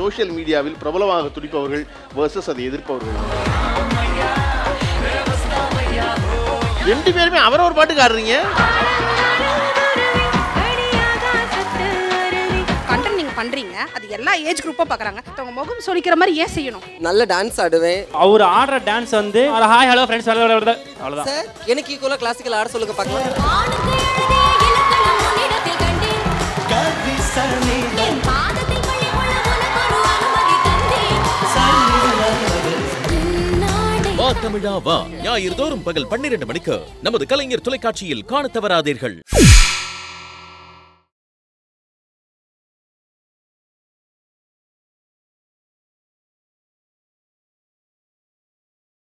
Social மீடியாவில் பிரபலமாக துடிப்பவர்கள் versus அதை எதிர்ப்பவர்கள். ரெண்டு பேருமே அவரவர் பாட்டுக்கு ஆடுறீங்க? பண்றீங்க. அது எல்லா ஏஜ் குரூப்பா பாக்குறாங்க. அவங்க முகம் சொலிக்கிற மாதிரி ஏன் செய்யணும்? நல்ல டான்ஸ் ஆடுவேன். அவர் ஆடுற டான்ஸ் வந்து ஹாய் ஹலோ ஃப்ரெண்ட்ஸ் அவ்வளோதான் சார் எனக்கு ஈக்குவலாக கிளாசிக்கல் ஆட சொல்லுங்க பார்க்கலாம். தமிழா வா. ஞாயிறு தோறும் பகல் பன்னிரண்டு மணிக்கு நமது கலைஞர் தொலைக்காட்சியில் காணத் தவறாதீர்கள்.